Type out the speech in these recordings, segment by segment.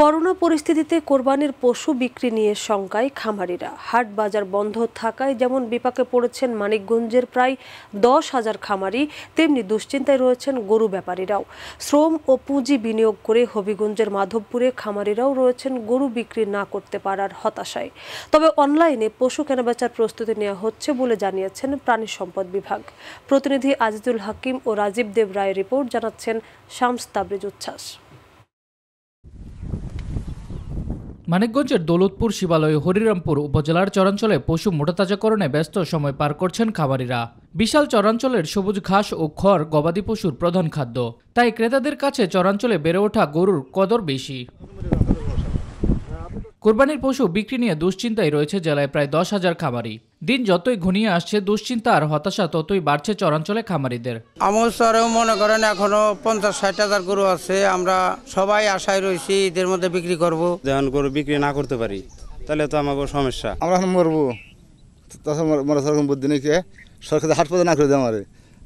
Corona পরিস্থিতিতে কোরবানির পশু বিক্রি নিয়ে শঙ্কায় খামারিরা। হাট বাজার বন্ধ থাকায় যেমন বিপাকে পড়েছেন মানিকগঞ্জের প্রায় দশ হাজার খামারি, তেমনি দুশ্চিন্তায় রয়েছেন গরু ব্যাপারীরাও। শ্রম ও পুঁজি বিনিয়োগ করে হবিগঞ্জের মাধবপুরে খামারিরাও রয়েছেন গরু বিক্রি না করতে পারার হতাশায়। তবে অনলাইনে পশু কেনাবেচার প্রস্তুতি নেওয়া হচ্ছে বলে জানিয়েছেন প্রাণী সম্পদ বিভাগ। প্রতিনিধি আজিজুল হাকিম ও রাজীব দেব রায় রিপোর্ট জানাচ্ছেন শামস তাবরিজ উচ্ছ্বাস। মানিকগঞ্জের দৌলতপুর শিবালয় হরিরামপুর উপজেলার চরাঞ্চলে পশু মোটাতাজাকরণে ব্যস্ত সময় পার করছেন খাবারিরা বিশাল চরাঞ্চলের সবুজ ঘাস ও খড় গবাদি পশুর প্রধান খাদ্য। তাই ক্রেতাদের কাছে চরাঞ্চলে বেড়ে ওঠা গরুর কদর বেশি। কোরবানির পশু বিক্রি নিয়ে দুশ্চিন্তায় রয়েছে জেলায় প্রায় দশ হাজার খামারি। দিন যতই ঘনিয়ে আসছে দুশ্চিন্তা আর হতাশা ততই বাড়ছে চরাঞ্চলে খামারিদের। আমার শহরেও মনে করেন এখনও পঞ্চাশ ষাট হাজার গরু আছে আমরা সবাই আশায় রয়েছি ঈদের মধ্যে বিক্রি করব। যখন গরু বিক্রি না করতে পারি তাহলে তো আমাকে সমস্যা। আমরা এখন মরবো। তখন মরা সেরকম বুদ্ধি নেই কে সরকার হাট না করে দেয় আমারে।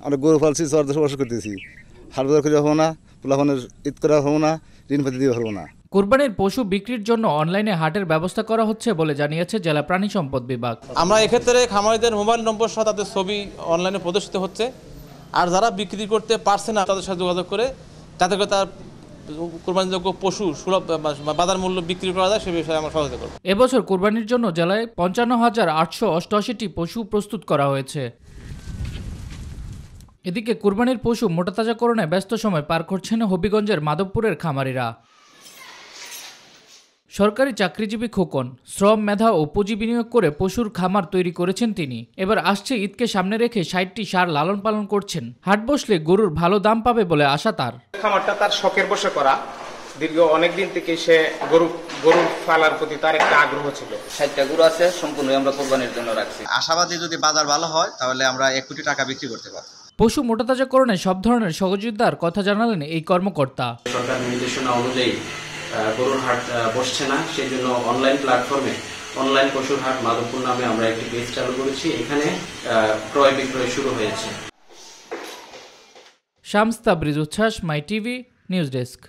আমরা গরু পালছি চর দেশে বসে করতেছি। হাট বাজার করে হব না পোলাফনের ঈদ করা হব না ঋণ পাতি দিয়ে হব না। কোরবানির পশু বিক্রির জন্য অনলাইনে হাটের ব্যবস্থা করা হচ্ছে বলে জানিয়েছে জেলা প্রাণী সম্পদ বিভাগ। আমরা এক্ষেত্রে খামারিদের মোবাইল নম্বর সহ তাদের ছবি অনলাইনে প্রদর্শিত হচ্ছে। আর যারা বিক্রি করতে পারছে না তাদের সাথে যোগাযোগ করে করে তার কোরবানিযোগ্য পশু সুলভ বাজার মূল্য বিক্রি করা যায় সে বিষয়ে আমরা সহযোগিতা করব। এবছর কোরবানির জন্য জেলায় পঞ্চান্ন হাজার আটশো অষ্টআশিটি পশু প্রস্তুত করা হয়েছে। এদিকে কোরবানির পশু মোটাতাজাকরণে ব্যস্ত সময় পার করছেন হবিগঞ্জের মাধবপুরের খামারিরা। সরকারি চাকরিজীবী খোকন শ্রম মেধা ও পুঁজি বিনিয়োগ করে পশুর খামার তৈরি করেছেন তিনি। এবার আসছে ঈদকে সামনে রেখে ষাটটি সার লালন পালন করছেন। হাট বসলে গরুর ভালো দাম পাবে বলে আশা তার। খামারটা তার শখের বসে করা। দীর্ঘ অনেক দিন থেকে সে গরু গরু পালার প্রতি তার একটা আগ্রহ ছিল। ষাটটা গরু আছে সম্পূর্ণ আমরা কোরবানির জন্য রাখছি। আশাবাদী যদি বাজার ভালো হয় তাহলে আমরা এক কোটি টাকা বিক্রি করতে পারব। পশু মোটাতাজাকরণে সব ধরনের সহযোগিতার কথা জানালেন এই কর্মকর্তা। সরকার নির্দেশনা অনুযায়ী গরুর হাট বসছে না। সেই জন্য অনলাইন প্ল্যাটফর্মে অনলাইন পশুর হাট মাধবপুর নামে আমরা একটি পেজ চালু করেছি। এখানে ক্রয় বিক্রয় শুরু হয়েছে। শামস ব্রিজ উচ্ছ্বাস, মাই টিভি, নিউজ ডেস্ক।